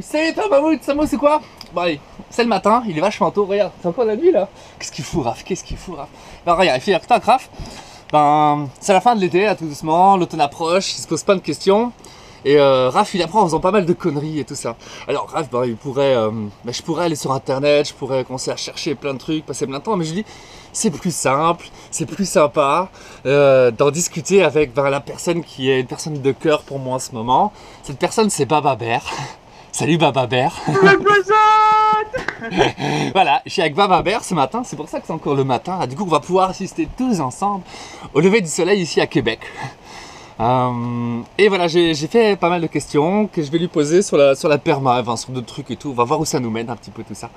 Salut toi c'est quoi Bon allez, c'est le matin, il est vachement tôt, regarde, c'est encore la nuit là Qu'est-ce qu'il fout Raph Qu'est-ce qu'il fout Raph Ben regarde, il fait toi Raph, ben c'est la fin de l'été tout doucement, l'automne approche, il se pose plein de questions. Et euh, Raph il apprend en faisant pas mal de conneries et tout ça. Alors Raph, ben, euh, ben, je pourrais aller sur internet, je pourrais commencer à chercher plein de trucs, passer plein de temps, mais je dis c'est plus simple, c'est plus sympa euh, d'en discuter avec ben, la personne qui est une personne de cœur pour moi en ce moment. Cette personne c'est Baba Bear. Salut Baba Bear. voilà, je suis avec Baba Bear ce matin, c'est pour ça que c'est encore le matin. Du coup, on va pouvoir assister tous ensemble au lever du soleil ici à Québec. Euh, et voilà, j'ai fait pas mal de questions que je vais lui poser sur la, sur la perma, enfin, sur d'autres trucs et tout. On va voir où ça nous mène un petit peu tout ça.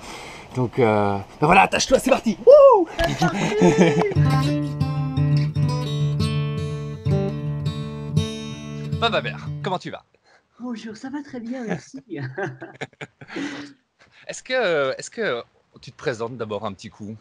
Donc euh, ben voilà, attache-toi, c'est parti. Wouh Baba Bear, comment tu vas? Bonjour, ça va très bien, merci. est-ce que, est que tu te présentes d'abord un petit coup?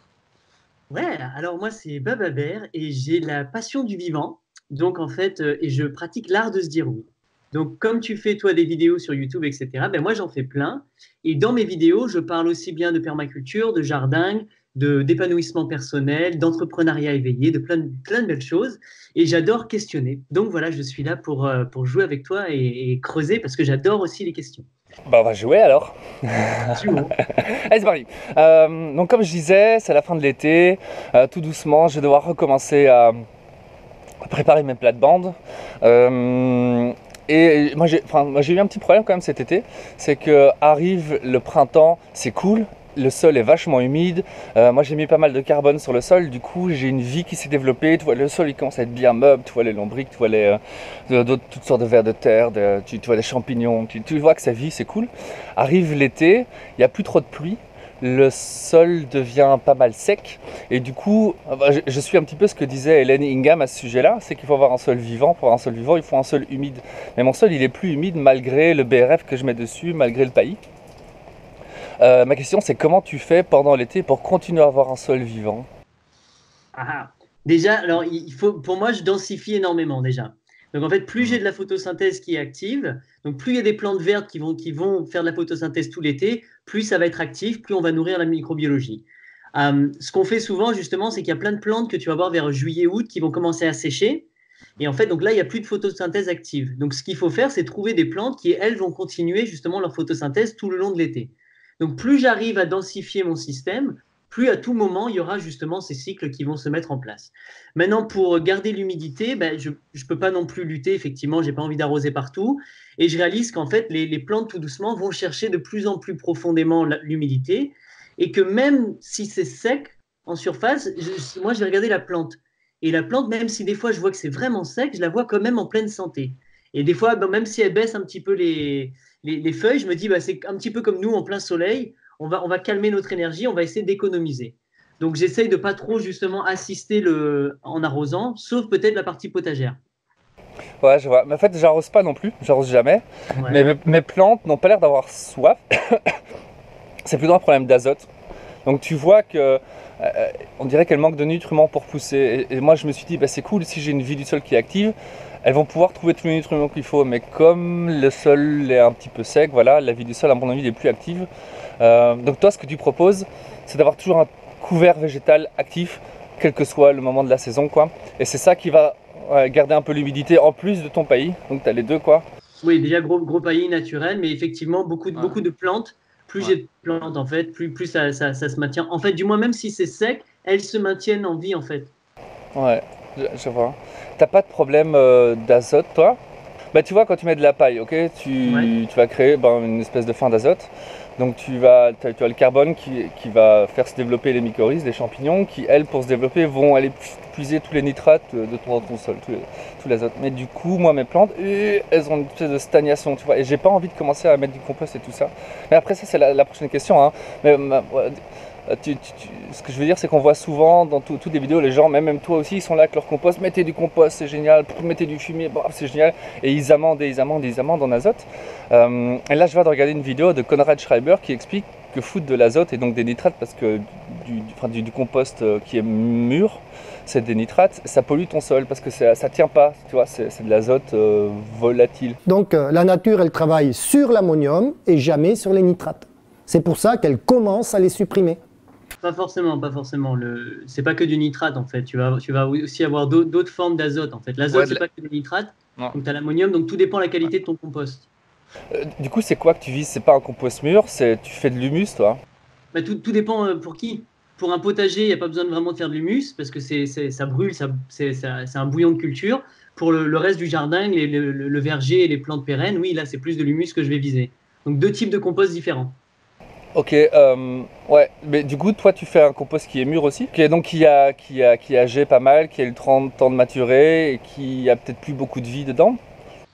Ouais, alors moi c'est Baba Bear et j'ai la passion du vivant. Donc en fait, euh, et je pratique l'art de se dire oui. Donc comme tu fais toi des vidéos sur YouTube, etc., ben moi j'en fais plein. Et dans mes vidéos, je parle aussi bien de permaculture, de jardin, de d'épanouissement personnel, d'entrepreneuriat éveillé, de plein, de plein de belles choses. Et j'adore questionner. Donc voilà, je suis là pour, euh, pour jouer avec toi et, creuser parce que j'adore aussi les questions. Bah on va jouer alors. Allez c'est parti. Euh, donc comme je disais, c'est la fin de l'été. tout doucement, je vais devoir recommencer à préparer mes plates-bandes. Euh, et moi j'ai, j'ai eu un petit problème quand même cet été, c'est que arrive le printemps, c'est cool, le sol est vachement humide. Euh, moi, j'ai mis pas mal de carbone sur le sol. Du coup, j'ai une vie qui s'est développée. Tu le sol, il commence à être bien meuble. Tu vois les lombriques, tu vois euh, toutes sortes de vers de terre, tu, vois les champignons. Tu, vois que ça vit, c'est cool. Arrive l'été, il n'y a plus trop de pluie le sol devient pas mal sec. Et du coup, bah, je suis un petit peu ce que disait Hélène Ingham à ce sujet-là, c'est qu'il faut avoir un sol vivant. Pour avoir un sol vivant, il faut un sol humide. Mais mon sol, il est plus humide malgré le BRF que je mets dessus, malgré le paillis. Euh, ma question, c'est comment tu fais pendant l'été pour continuer à avoir un sol vivant ah, ah. Déjà, alors il faut, pour moi, je densifie énormément déjà. Donc en fait, plus j'ai de la photosynthèse qui est active, donc plus il y a des plantes vertes qui vont, qui vont faire de la photosynthèse tout l'été, plus ça va être actif, plus on va nourrir la microbiologie. Euh, ce qu'on fait souvent justement, c'est qu'il y a plein de plantes que tu vas voir vers juillet-août qui vont commencer à sécher. Et en fait, donc là, il n'y a plus de photosynthèse active. Donc ce qu'il faut faire, c'est trouver des plantes qui, elles, vont continuer justement leur photosynthèse tout le long de l'été. Donc plus j'arrive à densifier mon système, plus à tout moment, il y aura justement ces cycles qui vont se mettre en place. Maintenant, pour garder l'humidité, ben, je ne peux pas non plus lutter, effectivement, je n'ai pas envie d'arroser partout. Et je réalise qu'en fait, les, plantes, tout doucement, vont chercher de plus en plus profondément l'humidité. Et que même si c'est sec en surface, moi, je vais regarder la plante. Et la plante, même si des fois je vois que c'est vraiment sec, je la vois quand même en pleine santé. Et des fois, ben, même si elle baisse un petit peu les, les, feuilles, je me dis, ben, c'est un petit peu comme nous en plein soleil on va, on va calmer notre énergie, on va essayer d'économiser. Donc j'essaye de pas trop justement assister le, en arrosant, sauf peut-être la partie potagère. Ouais, je vois. Mais en fait, j'arrose pas non plus, j'arrose jamais. Mais mes, plantes n'ont pas l'air d'avoir soif. C'est plutôt un problème d'azote. Donc tu vois que euh, on dirait qu'elles manquent de nutriments pour pousser. Et, moi, je me suis dit, bah, c'est cool si j'ai une vie du sol qui est active, elles vont pouvoir trouver tous les nutriments qu'il faut. Mais comme le sol est un petit peu sec, voilà, la vie du sol, à mon avis, n'est plus active. Euh, donc toi, ce que tu proposes, c'est d'avoir toujours un couvert végétal actif, quel que soit le moment de la saison, quoi. Et c'est ça qui va garder un peu l'humidité en plus de ton pays. Donc tu as les deux, quoi. Oui, déjà gros, gros paillis naturel, mais effectivement beaucoup de, beaucoup de plantes. Plus j'ai de plantes, en fait, plus, plus ça, ça, se maintient. En fait, du moins, même si c'est sec, elles se maintiennent en vie, en fait. Ouais, je, vois. T'as pas de problème euh, d'azote, toi? Bah, tu vois, quand tu mets de la paille, ok, tu, tu vas créer ben, une espèce de fin d'azote. Donc tu, vas, tu as le carbone qui, va faire se développer les mycorhizes, les champignons, qui elles, pour se développer, vont aller puiser tous les nitrates de ton, ton sol, tout, l'azote. Mais du coup, moi, mes plantes, elles ont une espèce de stagnation, tu vois. Et j'ai pas envie de commencer à mettre du compost et tout ça. Mais après, ça, c'est la, prochaine question. Hein. Mais, euh, ce que je veux dire, c'est qu'on voit souvent dans toutes les vidéos, les gens, même, même toi aussi, ils sont là avec leur compost. Mettez du compost, c'est génial. Mettez du fumier, c'est génial. Et ils amendent ils amendent ils amendent en azote. Euh, et là, je viens de regarder une vidéo de Conrad Schreiber qui explique que foutre de l'azote et donc des nitrates, parce que du, du, compost euh, qui est mûr, c'est des nitrates, ça pollue ton sol parce que ça ne tient pas, tu vois, c'est de l'azote volatile. Donc la nature, elle travaille sur l'ammonium et jamais sur les nitrates. C'est pour ça qu'elle commence à les supprimer. Pas forcément, pas forcément. Le... C'est pas que du nitrate en fait. Tu vas, tu vas aussi avoir d'autres formes d'azote en fait. L'azote, c'est pas que du nitrate. Donc tu as l'ammonium, donc tout dépend de la qualité de ton compost. Euh, du coup, c'est quoi que tu vises? C'est pas un compost mûr, c'est tu fais de l'humus, toi? Bah, tout, tout, dépend euh, pour qui. Pour un potager, il n'y a pas besoin de vraiment de faire de l'humus parce que c'est, ça brûle, ça, c'est, un bouillon de culture. Pour le, reste du jardin, le, le, verger et les plantes pérennes, oui, là, c'est plus de l'humus que je vais viser. Donc deux types de compost différents. Ok, euh, ouais, mais du coup, toi, tu fais un compost qui est mûr aussi, qui est donc qui a, qui a, qui a âgé pas mal, qui a eu le temps de maturer et qui a peut-être plus beaucoup de vie dedans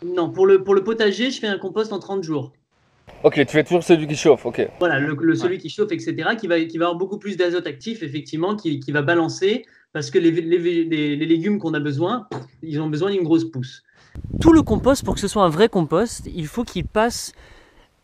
Non, pour le, pour le potager, je fais un compost en 30 jours. Ok, tu fais toujours celui qui chauffe, ok. Voilà, le, celui qui chauffe, etc., qui va, qui va avoir beaucoup plus d'azote actif, effectivement, qui, qui, va balancer, parce que les, les, les, les légumes qu'on a besoin, ils ont besoin d'une grosse pousse. Tout le compost, pour que ce soit un vrai compost, il faut qu'il passe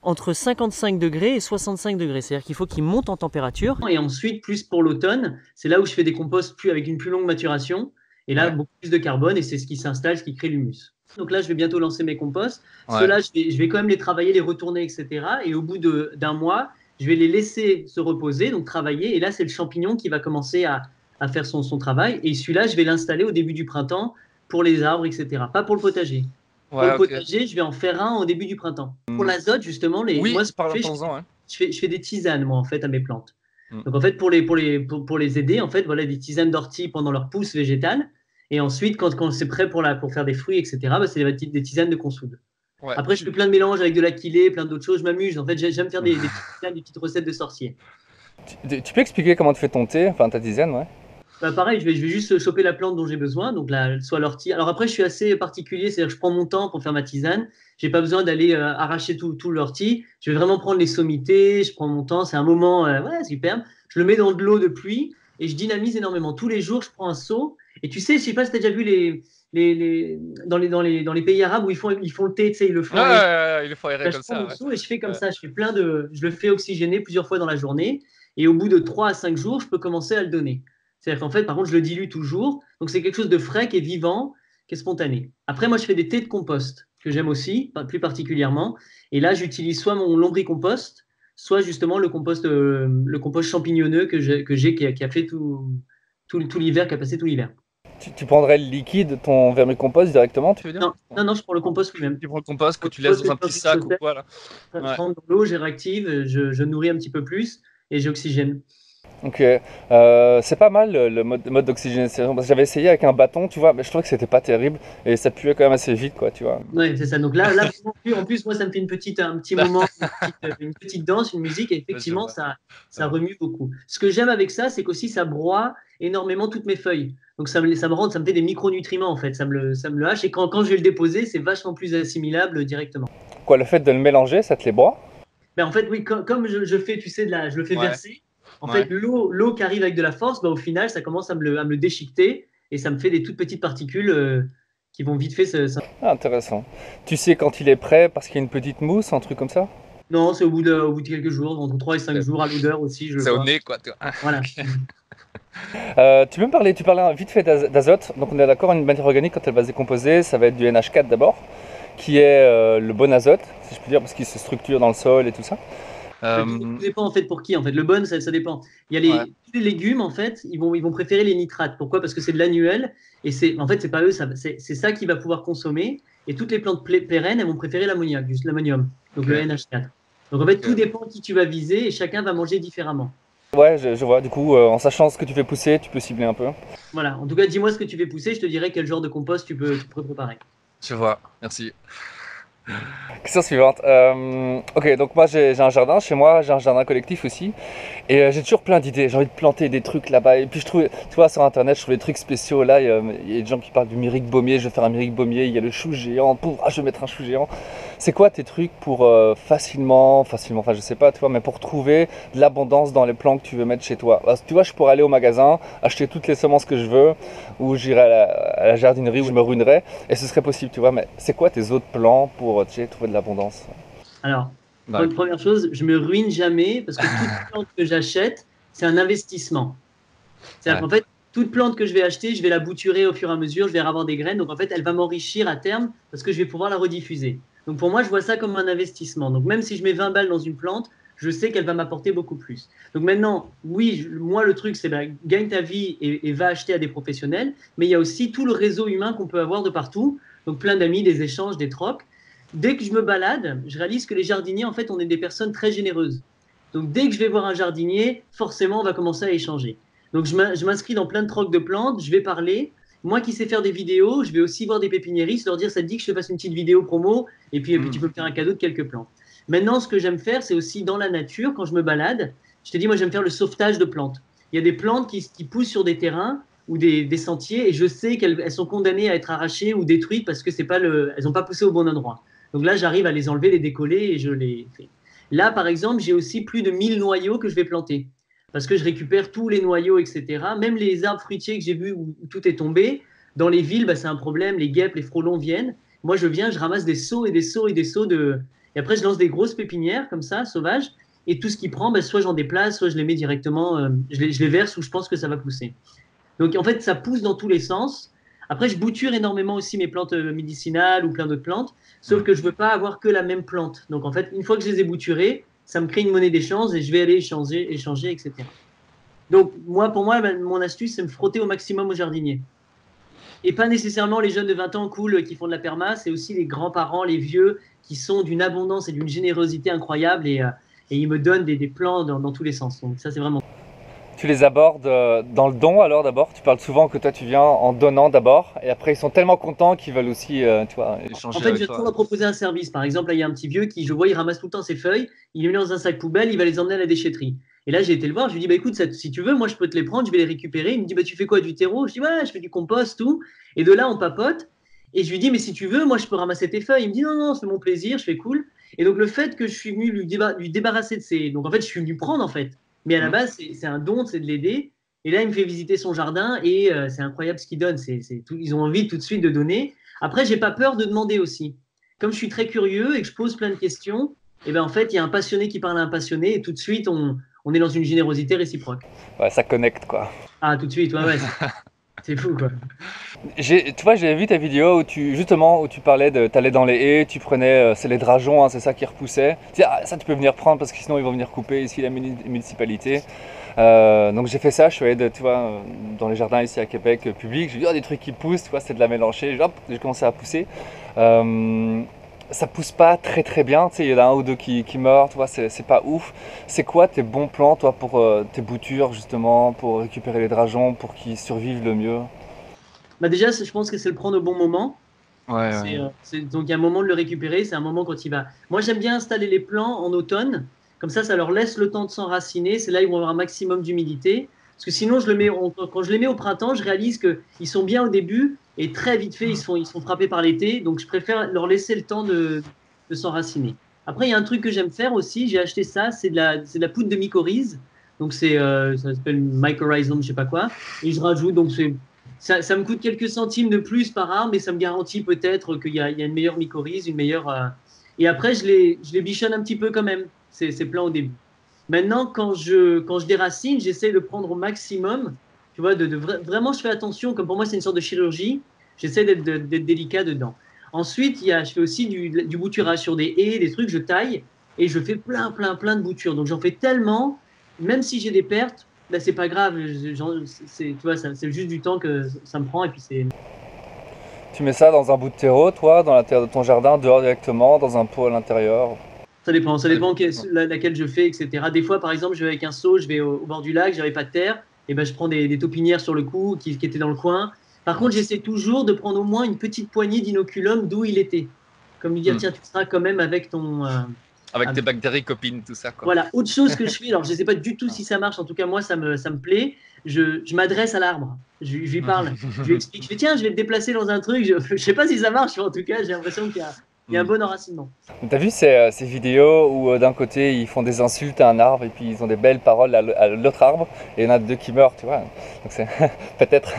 entre 55 degrés et 65 degrés. C'est-à-dire qu'il faut qu'il monte en température. Et ensuite, plus pour l'automne, c'est là où je fais des composts plus, avec une plus longue maturation. Et là, beaucoup plus de carbone et c'est ce qui s'installe, ce qui crée l'humus. Donc là, je vais bientôt lancer mes composts. Ceux-là, je vais, je vais, quand même les travailler, les retourner, etc. Et au bout d'un mois, je vais les laisser se reposer, donc travailler. Et là, c'est le champignon qui va commencer à, à faire son, son travail. Et celui-là, je vais l'installer au début du printemps pour les arbres, etc. Pas pour le potager pour le potager, je vais en faire un au début du printemps. Pour hmm. l'azote, justement, les, oui, moi, je, fais, je, fais, je, fais, des tisanes, moi, en fait, à mes plantes. Hmm. Donc, en fait, pour les, pour les, pour, les aider, en fait, voilà, des tisanes d'ortie pendant leur pousse végétale. Et ensuite, quand, quand c'est prêt pour, la, pour faire des fruits, etc., bah, c'est des, des, tisanes de consoude. Après, je fais plein de mélanges avec de l'aquilée, plein d'autres choses. Je m'amuse. En fait, j'aime faire des, des, des, petites recettes de sorcier. Tu, tu, peux expliquer comment tu fais ton thé, enfin ta tisane, ouais bah pareil, je vais, je vais juste choper la plante dont j'ai besoin, donc là, soit l'ortie. Alors après, je suis assez particulier, c'est-à-dire que je prends mon temps pour faire ma tisane. J'ai pas besoin d'aller euh, arracher tout, tout l'ortie. Je vais vraiment prendre les sommités, je prends mon temps, c'est un moment, euh, ouais, superbe. Je le mets dans de l'eau de pluie et je dynamise énormément. Tous les jours, je prends un seau. Et tu sais, je sais pas si tu as déjà vu les, les, les, dans, les, dans, les, dans les pays arabes où ils font, ils font le thé, tu sais, ils le font. Ouais, ils le font aérer comme ça. et je fais comme ça, je fais plein de. Je le fais oxygéner plusieurs fois dans la journée. Et au bout de 3 à 5 jours, je peux commencer à le donner. C'est-à-dire qu'en fait, par contre, je le dilue toujours. Donc, c'est quelque chose de frais, qui est vivant, qui est spontané. Après, moi, je fais des thés de compost, que j'aime aussi, plus particulièrement. Et là, j'utilise soit mon lombricompost, soit justement le compost, euh, le compost champignonneux que j'ai, que qui, a, fait tout, tout, tout l'hiver, qui a passé tout l'hiver. Tu, prendrais le liquide de ton vermicompost directement, tu veux dire? Non, non, non, je prends le compost lui-même. Tu prends le compost que tu laisses dans un petit sac ou quoi là? Je prends de l'eau, j'ai réactive, je, je nourris un petit peu plus et j'oxygène. Ok, euh, c'est pas mal le mode, mode d'oxygénation parce que j'avais essayé avec un bâton, tu vois, mais je trouvais que c'était pas terrible et ça puait quand même assez vite, quoi, tu vois. Ouais, c'est ça. Donc là, là en plus, moi, ça me fait une petite, un petit moment, une petite, danse, une musique, et effectivement, ça, ça remue beaucoup. Ce que j'aime avec ça, c'est qu'aussi ça broie énormément toutes mes feuilles. Donc ça me, ça me rend, ça me fait des micronutriments en fait, ça me le, ça me le hache et quand, quand je vais le déposer, c'est vachement plus assimilable directement. Quoi, le fait de le mélanger, ça te les broie? Ben, en fait, oui, comme, je, je, fais, tu sais, de la, je le fais verser. En fait, l'eau qui arrive avec de la force, bah, au final, ça commence à me, le, à me, déchiqueter et ça me fait des toutes petites particules euh, qui vont vite fait. Ça... Ah, intéressant. Tu sais quand il est prêt parce qu'il y a une petite mousse, un truc comme ça? Non, c'est au, bout de, au bout de quelques jours, entre 3 et 5 jours à l'odeur aussi. C'est au nez, quoi. Voilà. Euh, tu peux me parler, tu parlais vite fait d'azote, donc on est d'accord, une matière organique quand elle va se décomposer, ça va être du NH4 d'abord, qui est euh, le bon azote, si je puis dire, parce qu'il se structure dans le sol et tout ça. Euh... Ça dépend en fait pour qui. En fait, le bon, ça, ça dépend. Il y a les, légumes en fait, ils vont, ils vont préférer les nitrates. Pourquoi? Parce que c'est de l'annuel et c'est, en fait, c'est pas eux, c'est, ça qui va pouvoir consommer. Et toutes les plantes pérennes, elles vont préférer l'ammoniac, l'ammonium, donc le NH4. Donc en fait, tout dépend qui tu vas viser et chacun va manger différemment. Ouais, je, vois. Du coup, euh, en sachant ce que tu fais pousser, tu peux cibler un peu. Voilà. En tout cas, dis-moi ce que tu fais pousser, je te dirai quel genre de compost tu peux, tu peux préparer. Je vois. Merci. Question suivante. Euh, ok, donc moi j'ai un jardin chez moi, j'ai un jardin collectif aussi. Et euh, j'ai toujours plein d'idées. J'ai envie de planter des trucs là-bas. Et puis je trouve, tu vois, sur internet, je trouve des trucs spéciaux. Là, il y, a, des gens qui parlent du myrique baumier. Je vais faire un myrique baumier. Il y a le chou géant. ah, je vais mettre un chou géant. C'est quoi tes trucs pour euh, facilement, facilement, enfin je sais pas, tu vois, mais pour trouver de l'abondance dans les plants que tu veux mettre chez toi? Tu vois, je pourrais aller au magasin, acheter toutes les semences que je veux, ou j'irai à, la jardinerie où je me ruinerais, et ce serait possible, tu vois. Mais c'est quoi tes autres plans pour tu sais, trouver de l'abondance? Alors, première chose, je me ruine jamais parce que toutes les plantes que j'achète, c'est un investissement. C'est-à-dire qu'en fait, toute plante que je vais acheter, je vais la bouturer au fur et à mesure, je vais avoir des graines. Donc en fait, elle va m'enrichir à terme parce que je vais pouvoir la rediffuser. Donc pour moi, je vois ça comme un investissement. Donc même si je mets 20 balles dans une plante, je sais qu'elle va m'apporter beaucoup plus. Donc maintenant, oui, moi le truc c'est ben, gagne ta vie et, va acheter à des professionnels, mais il y a aussi tout le réseau humain qu'on peut avoir de partout. Donc plein d'amis, des échanges, des trocs. Dès que je me balade, je réalise que les jardiniers, en fait, on est des personnes très généreuses. Donc dès que je vais voir un jardinier, forcément, on va commencer à échanger. Donc, je m'inscris dans plein de trocs de plantes, je vais parler. Moi qui sais faire des vidéos, je vais aussi voir des pépiniéristes, leur dire ça te dit que je te fasse une petite vidéo promo, et puis, puis tu peux me faire un cadeau de quelques plantes. Maintenant, ce que j'aime faire, c'est aussi dans la nature, quand je me balade, je te dis, moi j'aime faire le sauvetage de plantes. Il y a des plantes qui, qui poussent sur des terrains ou des, des sentiers, et je sais qu'elles sont condamnées à être arrachées ou détruites parce que c'est pas le, elles n'ont pas poussé au bon endroit. Donc là, j'arrive à les enlever, les décoller, et je les fais. Là, par exemple, j'ai aussi plus de 1000 noyaux que je vais planter parce que je récupère tous les noyaux, etc. Même les arbres fruitiers que j'ai vus où, tout est tombé, dans les villes, bah, c'est un problème, les guêpes, les frelons viennent. Moi, je viens, je ramasse des seaux et des seaux et des seaux de... Et après, je lance des grosses pépinières comme ça, sauvages, et tout ce qui prend, bah, soit j'en déplace, soit je les mets directement, euh, je, les, je, les, verse où je pense que ça va pousser. Donc, en fait, ça pousse dans tous les sens. Après, je bouture énormément aussi mes plantes euh, médicinales ou plein d'autres plantes, sauf que je ne veux pas avoir que la même plante. Donc, en fait, une fois que je les ai bouturées, ça me crée une monnaie d'échange et je vais aller échanger, échanger, etc. Donc, moi, pour moi, ben, mon astuce, c'est me frotter au maximum aux jardiniers. Et pas nécessairement les jeunes de 20 ans cool qui font de la perma, c'est aussi les grands-parents, les vieux, qui sont d'une abondance et d'une générosité incroyable et, euh, ils me donnent des, des plans dans, dans, tous les sens. Donc, ça, c'est vraiment. Tu les abordes euh, dans le don alors d'abord? Tu parles souvent que toi tu viens en donnant d'abord et après ils sont tellement contents qu'ils veulent aussi euh, tu vois, échanger. En fait, je vais toujours proposer un service. Par exemple, là, il y a un petit vieux qui, je vois, il ramasse tout le temps ses feuilles, il les met dans un sac poubelle, il va les emmener à la déchetterie. Et là, j'ai été le voir, je lui dis, bah, écoute, si tu veux, moi, je peux te les prendre, je vais les récupérer. Il me dit, bah, tu fais quoi, du terreau? Je dis, ouais, je fais du compost, tout. Et de là, on papote. Et je lui dis, mais si tu veux, moi, je peux ramasser tes feuilles. Il me dit, non, non, c'est mon plaisir, je fais cool. Et donc, le fait que je suis venu lui, lui débarrasser de ses. Donc, en fait, je suis venu prendre, en fait. Mais à la mmh. base, c'est un don, c'est de l'aider. Et là, il me fait visiter son jardin et euh, c'est incroyable ce qu'il donne. Tout, ils ont envie tout de suite de donner. Après, j'ai pas peur de demander aussi. Comme je suis très curieux et que je pose plein de questions, et eh ben en fait, il y a un passionné qui parle à un passionné et tout de suite, on, on est dans une générosité réciproque. Ouais, ça connecte quoi. Ah, tout de suite, ouais, ouais. C'est fou quoi. tu vois, j'ai vu ta vidéo où tu justement où tu parlais de t'allais dans les haies, tu prenais euh, c'est les drageons, hein, c'est ça qui repoussait. Tu ah, ça tu peux venir prendre parce que sinon ils vont venir couper ici la municipalité. Euh, donc j'ai fait ça, je suis allé euh, dans les jardins ici à Québec public, j'ai vu oh, des trucs qui poussent, tu vois, c'est de la mélanger, hop, j'ai commencé à pousser. Ça pousse pas très très bien, tu sais, il y en a un ou deux qui, qui meurent, tu vois, c'est pas ouf. C'est quoi tes bons plans, toi, pour tes boutures, justement, pour récupérer les drageons, pour qu'ils survivent le mieux? Bah Déjà, je pense que c'est le prendre au bon moment. Ouais, donc il y a un moment de le récupérer, c'est un moment quand il va. Moi j'aime bien installer les plants en automne, comme ça, ça leur laisse le temps de s'enraciner. C'est là où ils vont avoir un maximum d'humidité. Parce que sinon, je le mets, quand je les mets au printemps, je réalise qu'ils sont bien au début et très vite fait, ils sont, ils sont frappés par l'été. Donc, je préfère leur laisser le temps de, de s'enraciner. Après, il y a un truc que j'aime faire aussi. J'ai acheté ça, c'est de, de la poudre de mycorhize. Donc, c'est, euh, ça s'appelle mycorrhizum, je sais pas quoi. Et je rajoute, donc ça, ça, me coûte quelques centimes de plus par arbre, mais ça me garantit peut-être qu'il y, a une meilleure mycorhize, une meilleure. Euh, et après, je les, je les bichonne un petit peu quand même c'est plein au début. Maintenant, quand je, quand je déracine, j'essaie de prendre au maximum. Tu vois, de, vraiment, je fais attention. Comme pour moi, c'est une sorte de chirurgie. J'essaie d'être délicat dedans. Ensuite, il y a, je fais aussi du, du, bouturage sur des haies, des trucs, je taille et je fais plein, plein, plein de boutures. Donc, j'en fais tellement, même si j'ai des pertes, là, c'est pas grave. Tu vois, c'est juste du temps que ça me prend et puis c'est. Tu mets ça dans un bout de terreau, toi, dans la terre de ton jardin, dehors directement, dans un pot à l'intérieur? Ça dépend, ça dépend laquelle je fais, etc. Des fois, par exemple, je vais avec un seau, je vais au, bord du lac, j'avais pas de terre, et ben je prends des, des taupinières sur le cou qui, étaient dans le coin. Par contre, j'essaie toujours de prendre au moins une petite poignée d'inoculum d'où il était. Comme lui dire, hmm. tiens, tu seras quand même avec ton. Euh, avec tes bactéries copines, tout ça. Quoi. Voilà, autre chose que je fais, alors je ne sais pas du tout si ça marche, en tout cas moi ça me, ça me plaît, je, je m'adresse à l'arbre, je, lui parle, je lui explique, je fais tiens, je vais te déplacer dans un truc, je ne sais pas si ça marche, en tout cas j'ai l'impression qu'il y a, il y a un mm. bon enracinement. T'as vu ces, euh, ces, vidéos où euh, d'un côté ils font des insultes à un arbre et puis ils ont des belles paroles à l'autre arbre et il y en a deux qui meurent, tu vois. Donc c'est peut-être.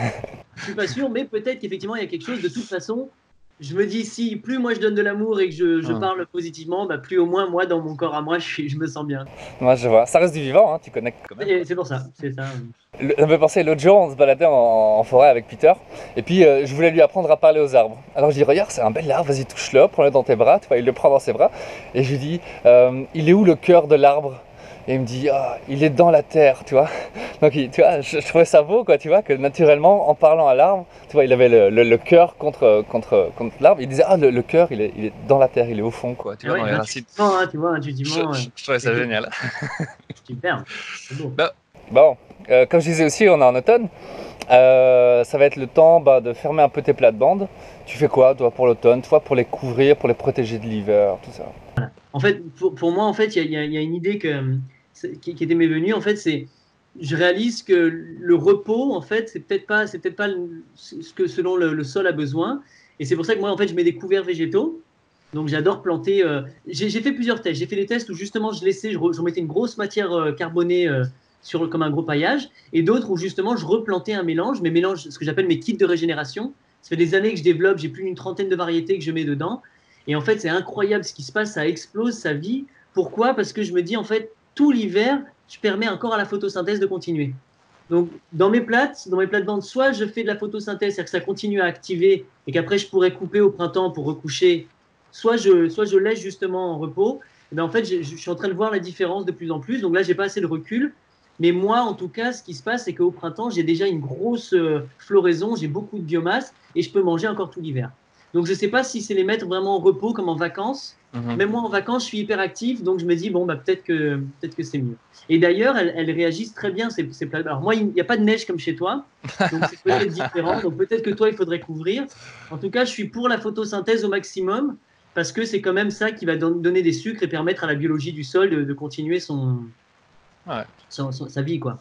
Je suis pas sûr, mais peut-être qu'effectivement il y a quelque chose. De toute façon, je me dis, si plus moi je donne de l'amour et que je, je Ah. parle positivement, bah, plus au moins moi, dans mon corps à moi, je, suis- je me sens bien. Moi, je vois. Ça reste du vivant, hein, tu connectes quand même. C'est pour ça, c'est ça. Le- Ça me fait penser, l'autre jour, on se baladait en, en forêt avec Peter, et puis euh, je voulais lui apprendre à parler aux arbres. Alors je dis, regarde, c'est un bel arbre, vas-y, touche-le, prends-le dans tes bras, tu vois, il le prend dans ses bras, et je lui dis, euh, il est où le cœur de l'arbre? Et il me dit, ah, il est dans la terre, tu vois. Donc, tu vois, je, je trouvais ça beau, quoi, tu vois, que naturellement, en parlant à l'arbre, tu vois, il avait le, le- le cœur contre, contre, contre l'arbre, il disait, ah, le, le cœur, il est, il est dans la terre, il est au fond, quoi, tu vois, Ouais, dans les racines. hein, tu vois, Je, intuitivement, je- euh, je trouvais ça génial. super. Beau. Bon, euh, comme je disais aussi, on est en automne. Euh, ça va être le temps bah, de fermer un peu tes plates-bandes. Tu fais quoi, toi, pour l'automne Toi, pour les couvrir, pour les protéger de l'hiver, tout ça? En fait, pour, moi, en fait, il y, a- une idée c'est- qui, était m'est venue. En fait, c'est, je réalise que le repos, en fait, c'est peut-être pas, c'est peut-être pas ce que selon le, sol a besoin. Et c'est pour ça que moi, en fait, je mets des couverts végétaux. Donc, j'adore planter. euh, j'ai, fait plusieurs tests. J'ai fait des tests où justement, je laissais, je, remettais une grosse matière euh, carbonée euh, sur comme un gros paillage, et d'autres où justement, je replantais un mélange, mes mélanges, ce que j'appelle mes kits de régénération. Ça fait des années que je développe. J'ai plus d'une trentaine de variétés que je mets dedans. Et en fait, c'est incroyable ce qui se passe, ça explose sa vie. Pourquoi? Parce que je me dis, en fait, tout l'hiver, je permets encore à la photosynthèse de continuer. Donc, dans mes plates, dans mes plates-bandes, soit je fais de la photosynthèse, c'est-à-dire que ça continue à activer et qu'après je pourrais couper au printemps pour recoucher, soit je, soit je laisse justement en repos. Et bien, en fait, je, je suis en train de voir la différence de plus en plus. Donc là, j'ai pas assez de recul. Mais moi, en tout cas, ce qui se passe, c'est qu'au printemps, j'ai déjà une grosse euh, floraison, j'ai beaucoup de biomasse et je peux manger encore tout l'hiver. Donc, je ne sais pas si c'est les mettre vraiment en repos comme en vacances. Même moi, en vacances, je suis hyper actif, donc je me dis, bon, bah, peut-être que, peut que c'est mieux. Et d'ailleurs, elles, elles réagissent très bien, ces, ces plates. Alors, moi, il n'y a pas de neige comme chez toi, donc c'est peut-être différent. Donc, peut-être que toi, il faudrait couvrir. En tout cas, je suis pour la photosynthèse au maximum, parce que c'est quand même ça qui va don- donner des sucres et permettre à la biologie du sol de, de continuer son, Ouais. son- son- sa vie, quoi.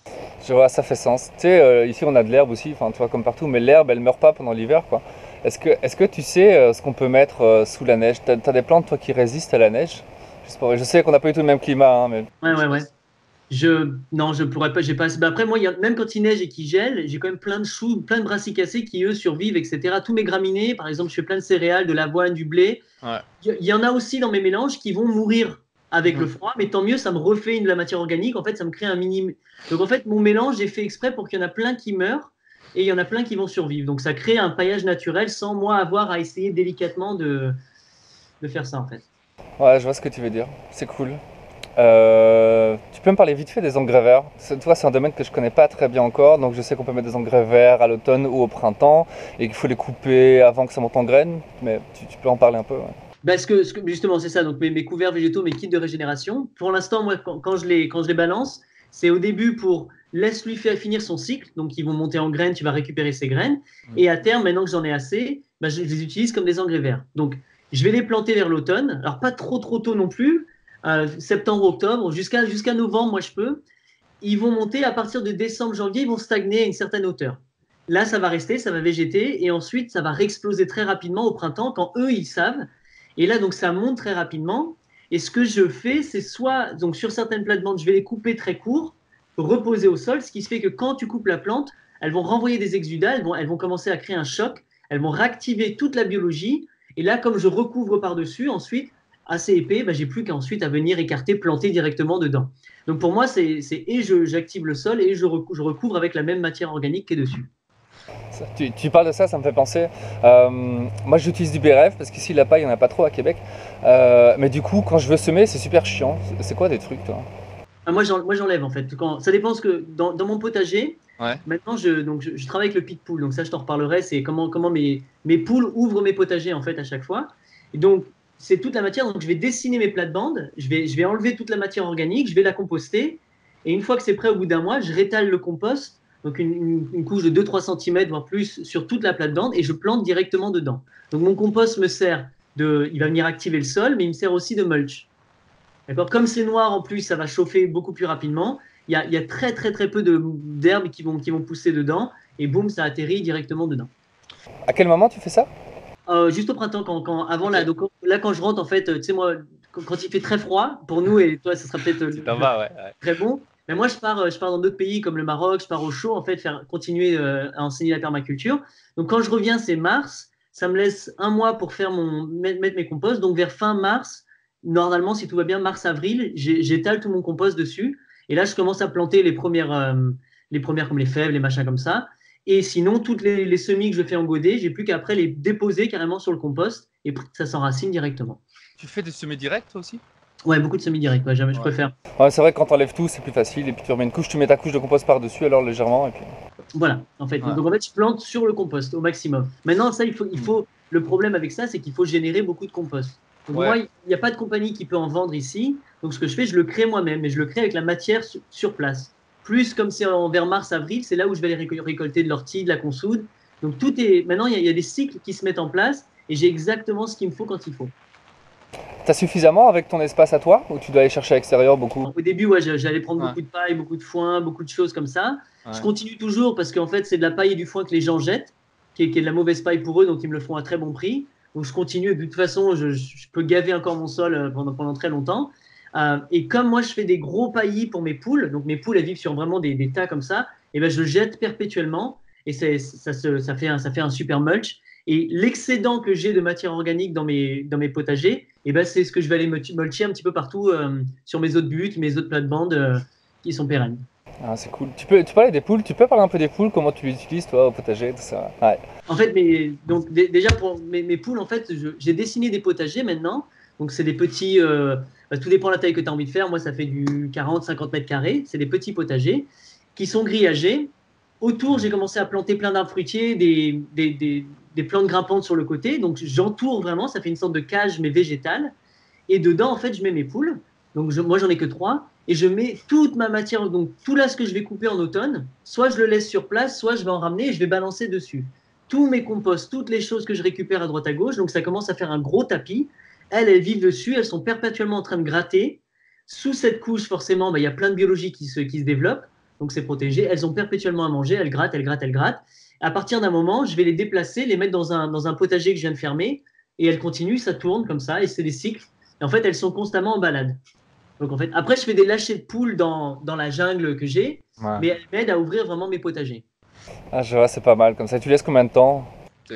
Je vois, ça fait sens. Tu sais, euh, ici, on a de l'herbe aussi, enfin, tu vois, comme partout, mais l'herbe, elle meurt pas pendant l'hiver, quoi. Est-ce que, est-ce que tu sais euh, ce qu'on peut mettre euh, sous la neige? T'as as des plantes, toi, qui résistent à la neige? Je sais qu'on n'a pas du tout le même climat, hein, mais... Ouais, ouais, ouais. Je, non, je pourrais pas, j'ai pas bah, après, moi, il y a, même quand il neige et qu'il gèle, j'ai quand même plein de choux, plein de brassicacées qui, eux, survivent, etc. Tous mes graminées, par exemple, je fais plein de céréales, de l'avoine, du blé. Ouais. Il y, en a aussi dans mes mélanges qui vont mourir avec le froid, mais tant mieux, ça me refait une, de la matière organique. En fait, ça me crée un mini. Donc, en fait, mon mélange, j'ai fait exprès pour qu'il y en a plein qui meurent et il y en a plein qui vont survivre. Donc, ça crée un paillage naturel sans moi avoir à essayer délicatement de, de faire ça, en fait. Ouais, je vois ce que tu veux dire. C'est cool. Euh, tu peux me parler vite fait des engrais verts Toi, c'est un domaine que je connais pas très bien encore, donc je sais qu'on peut mettre des engrais verts à l'automne ou au printemps et qu'il faut les couper avant que ça monte en graines, mais tu, tu peux en parler un peu. ouais. Bah, ce que, justement, c'est ça. Donc, mes, mes couverts végétaux, mes kits de régénération. Pour l'instant, moi, quand, quand je les, quand je les balance, c'est au début pour laisse-lui faire finir son cycle. Donc, ils vont monter en graines, tu vas récupérer ces graines. Et à terme, maintenant que j'en ai assez, bah, je, je les utilise comme des engrais verts. Donc, je vais les planter vers l'automne. Alors, pas trop, trop tôt non plus. Euh, septembre, octobre, jusqu'à jusqu'à novembre, moi, je peux. Ils vont monter à partir de décembre, janvier, ils vont stagner à une certaine hauteur. Là, ça va rester, ça va végéter, et ensuite, ça va réexploser très rapidement au printemps quand eux, ils savent. Et là, donc, ça monte très rapidement. Et ce que je fais, c'est soit, donc, sur certaines plates-bandes, je vais les couper très courts, reposer au sol, ce qui se fait que quand tu coupes la plante, elles vont renvoyer des exudats, elles vont, elles commencer à créer un choc, elles vont réactiver toute la biologie. Et là, comme je recouvre par-dessus, ensuite, assez épais, bah, j'ai plus qu'à ensuite à venir écarter, planter directement dedans. Donc pour moi, c'est et j'active le sol et je, je recouvre avec la même matière organique qui est dessus. Tu, tu parles de ça, ça me fait penser. euh, moi, j'utilise du BRF parce qu'ici, la paille, il n'y en a pas trop à Québec. Euh, mais du coup, quand je veux semer, c'est super chiant. C'est- quoi des trucs, toi? Moi, j'en- moi, j'enlève en fait. Quand, ça dépend ce que dans, dans mon potager. Ouais. Maintenant, je, donc, je, je travaille avec le pit pool. Donc ça, je t'en reparlerai. C'est comment, comment mes, mes poules ouvrent mes potagers en fait à chaque fois. Et donc c'est toute la matière. Donc je vais dessiner mes plates-bandes. Je vais, je vais enlever toute la matière organique. Je vais la composter. Et une fois que c'est prêt au bout d'un mois, je rétale le compost. Donc une, une- une couche de 2-3 cm voire plus sur toute la plate-bande et je plante directement dedans. Donc mon compost me sert de, il va venir activer le sol, mais il me sert aussi de mulch. D'accord Comme c'est noir en plus, ça va chauffer beaucoup plus rapidement. Il y a, il y a très très très peu d'herbes qui vont, qui vont pousser dedans et boum, ça atterrit directement dedans. À quel moment tu fais ça? Euh, juste au printemps, quand, quand- avant là, donc là quand je rentre en fait, euh, tu sais moi, quand, quand il fait très froid pour nous et toi, ça sera peut-être euh, ouais. très bon. Mais moi, je pars, je pars dans d'autres pays comme le Maroc, je pars au chaud, en fait, faire continuer euh, à enseigner la permaculture. Donc, quand je reviens, c'est mars. ça me laisse un mois pour faire mon, mettre mes composts. Donc vers fin mars, normalement, si tout va bien, mars-avril, j'étale tout mon compost dessus. Et là, je commence à planter les premières, euh, les premières comme les fèves, les machins comme ça. Et sinon, toutes les, semis que je fais en godet, j'ai plus qu'après les déposer carrément sur le compost et ça s'enracine directement. Tu fais des semis directs aussi? Ouais, beaucoup de semis directs, jamais je préfère. Ouais, c'est vrai que quand tu enlèves tout, c'est plus facile. Et puis tu remets une couche, tu mets ta couche de compost par-dessus, alors légèrement. Et puis... Voilà, en fait. Donc en fait, je plante sur le compost au maximum. Maintenant, ça, il faut, il faut... le problème avec ça, c'est qu'il faut générer beaucoup de compost. Donc moi, il n'y a pas de compagnie qui peut en vendre ici. Donc ce que je fais, je le crée moi-même, et je le crée avec la matière sur, place. Plus comme c'est en vers mars-avril, c'est là où je vais aller récolter de l'ortie, de la consoude. Donc tout est. Maintenant, il y, y, a des cycles qui se mettent en place, et j'ai exactement ce qu'il me faut quand il faut. T'as suffisamment avec ton espace à toi ou tu dois aller chercher à l'extérieur beaucoup? Au début, ouais, j'allais prendre beaucoup de paille, beaucoup de foin, beaucoup de choses comme ça. Je continue toujours parce qu'en fait, c'est de la paille et du foin que les gens jettent, qui est, de la mauvaise paille pour eux, donc ils me le font à très bon prix. Donc je continue. De toute façon, je, peux gaver encore mon sol euh, pendant, très longtemps. Euh, et comme moi, je fais des gros paillis pour mes poules, donc mes poules, elles vivent sur vraiment des, tas comme ça, et ben je jette perpétuellement et ça, fait un, super mulch. Et l'excédent que j'ai de matière organique dans mes, dans potagers, et ben c'est ce que je vais aller mulcher un petit peu partout euh, sur mes autres buts, mes autres plates-bandes qui sont pérennes. Ah, c'est cool. Tu peux, parlais des poules, tu peux parler un peu des poules, comment tu les utilises toi au potager, tout ça? Ouais. En fait, donc, déjà pour mes, poules, en fait, j'ai dessiné des potagers maintenant. Donc c'est des petits, euh, tout dépend de la taille que tu as envie de faire. Moi, ça fait du 40-50 mètres carrés. C'est des petits potagers qui sont grillagés. Autour, j'ai commencé à planter plein d'arbres fruitiers, des, des, des, des plantes grimpantes sur le côté. Donc j'entoure vraiment, ça fait une sorte de cage mais végétale. Et dedans, en fait, je mets mes poules. Donc je, moi, j'en ai que trois. Et je mets toute ma matière, donc tout là ce que je vais couper en automne, soit je le laisse sur place, soit je vais en ramener et je vais balancer dessus. Tous mes composts, toutes les choses que je récupère à droite à gauche, donc ça commence à faire un gros tapis. Elles, elles vivent dessus, elles sont perpétuellement en train de gratter. Sous cette couche, forcément, bah, il y a plein de biologie qui se, qui se développe, donc c'est protégé. Elles ont perpétuellement à manger, elles grattent, elles grattent, elles grattent à partir d'un moment, je vais les déplacer, les mettre dans un, dans un potager que je viens de fermer, et elles continuent, ça tourne comme ça, et c'est des cycles. Et en fait, elles sont constamment en balade. Donc en fait, après, je fais des lâchers de poules dans, dans la jungle que j'ai, mais elles m'aident à ouvrir vraiment mes potagers. Ah, je vois, c'est pas mal. Comme ça, tu laisses combien de temps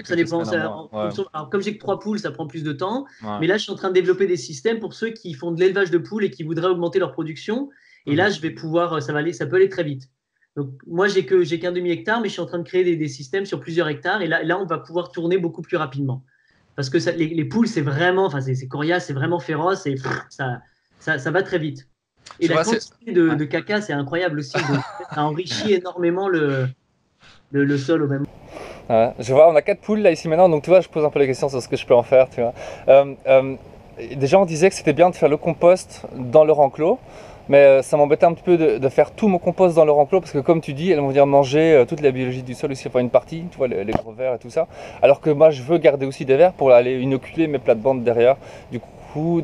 ça dépend. alors, comme j'ai que trois poules, ça prend plus de temps. Mais là, je suis en train de développer des systèmes pour ceux qui font de l'élevage de poules et qui voudraient augmenter leur production. Et mhm. là, je vais pouvoir, ça va aller, ça peut aller très vite. Donc, moi, j'ai que j'ai qu'un demi hectare, mais je suis en train de créer des, systèmes sur plusieurs hectares. Et là, là, on va pouvoir tourner beaucoup plus rapidement. Parce que les, poules, c'est vraiment, enfin, c'est coriace, c'est vraiment féroce et ça, ça, ça, va très vite. Et la quantité de, caca, c'est incroyable aussi. ça enrichit énormément le, le, sol au même. je vois, on a quatre poules là ici maintenant, donc tu vois, je pose un peu la question sur ce que je peux en faire. Tu vois. Euh, euh, déjà, on disait que c'était bien de faire le compost dans leur enclos. Mais euh, ça m'embêtait un petit peu de, faire tout mon compost dans leur enclos parce que comme tu dis, elles vont venir manger toute la biologie du sol aussi, enfin une partie, tu vois, les, gros vers et tout ça. Alors que moi, je veux garder aussi des vers pour aller inoculer mes plates-bandes derrière. Du coup,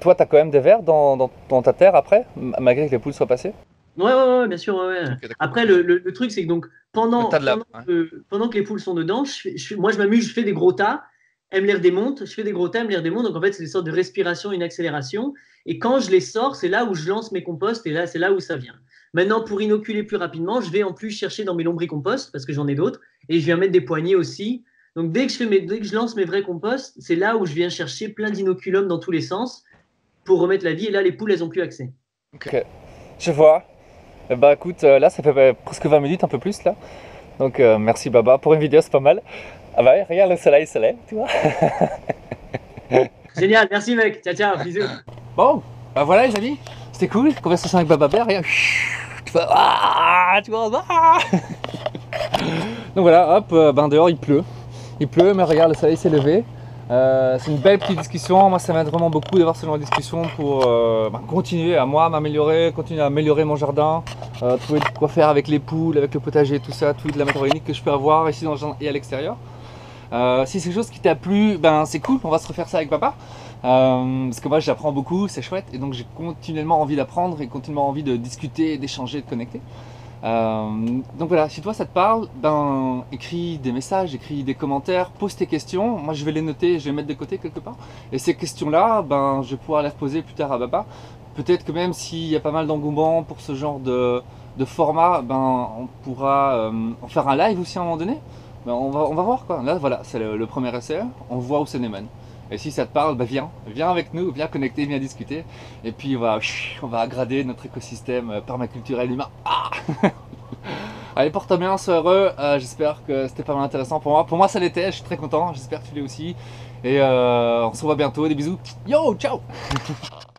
toi, tu as quand même des vers dans, ta terre après, malgré que les poules soient passées? Ouais, ouais, ouais, bien sûr. Ouais, Après, le, truc, c'est que donc pendant, pendant, que les poules sont dedans, moi, je m'amuse, je fais des gros tas elle me les redémonte, je fais des gros tas, elle me les redémonte. Donc en fait, c'est des sortes de respiration, une accélération. Et quand je les sors, c'est là où je lance mes composts et là, c'est là où ça vient. Maintenant, pour inoculer plus rapidement, je vais en plus chercher dans mes lombricomposts parce que j'en ai d'autres et je viens mettre des poignées aussi. Donc dès que je, fais mes, dès que je lance mes vrais composts, c'est là où je viens chercher plein d'inoculums dans tous les sens pour remettre la vie. Et là, les poules, elles n'ont plus accès. Ok, je vois. Bah écoute, euh, là, ça fait bah, presque 20 minutes, un peu plus là. Donc euh, merci Baba. Pour une vidéo, c'est pas mal. Ah bah regarde le soleil se lève, tu vois. Génial, merci mec. Ciao, ciao, bisous. Bon, bah voilà les amis, c'était cool. Conversation avec Baba Bear, regarde. Tu vois, ah, tu vois, ah. Donc voilà, hop, euh, ben dehors il pleut. Il pleut, mais regarde, le soleil s'est levé. Euh, c'est une belle petite discussion. Moi, ça m'aide vraiment beaucoup d'avoir ce genre de discussion pour euh, bah, continuer à moi m'améliorer, continuer à améliorer mon jardin, euh, trouver quoi faire avec les poules, avec le potager, tout ça, toute la matière que je peux avoir ici dans le jardin et à l'extérieur. si c'est quelque chose qui t'a plu, ben c'est cool. On va se refaire ça avec papa. parce que moi, j'apprends beaucoup, c'est chouette, et donc j'ai continuellement envie d'apprendre et continuellement envie de discuter, d'échanger, de connecter. Euh, donc voilà, si toi ça te parle, ben écris des messages, écris des commentaires, pose tes questions. Moi je vais les noter, je vais les mettre de côté quelque part. Et ces questions-là, ben je vais pouvoir les reposer plus tard à Baba. Peut-être que même s'il y a pas mal d'engouement pour ce genre de, format, ben on pourra euh, en faire un live aussi à un moment donné. ben, on, va, on va voir quoi. Là, voilà, c'est le, le premier essai. On voit où ça nous mène. Et si ça te parle, bah viens, viens avec nous, viens connecter, viens discuter. Et puis on va, on va aggrader notre écosystème euh, permaculturel humain. Ah Allez, porte bien, sois heureux. Euh, j'espère que c'était pas mal intéressant pour moi. Pour moi, ça l'était, je suis très content. J'espère que tu l'es aussi. Et euh, on se revoit bientôt. Des bisous. Yo, ciao